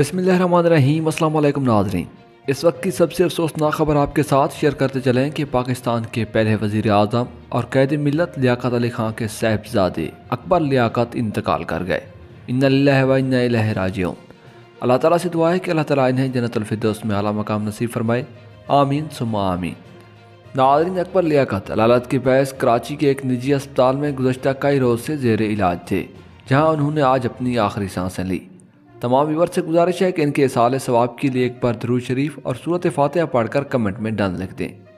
बसमीम अल्लाम नाजरीन। इस वक्त की सबसे अफसोसनाक खबर आपके साथ शेयर करते चलें कि पाकिस्तान के पहले वज़ीर अजम और कैद मिलत लियाकत अली खां के साहबजादे अकबर लियाकत इंतकाल कर गए। इन अल्लाह ताला से दुआ है कि अल्लाह ताला इन्हें जन्नतफरदौस में अला मकाम नसीब फरमाए। आमीन सुमा आमीन। नाजरीन, अकबर लियाकत अलालत के बहस कराची के एक निजी अस्पताल में गुजशत कई रोज़ से जेर इलाज थे, जहाँ उन्होंने आज अपनी आखिरी साँसें ली। तमाम व्यूवर से गुजारिश है कि इनके साल सवाब के लिए एक बार दरू शरीफ और सूरत फ़ातह पढ़कर कमेंट में डन लिख दें।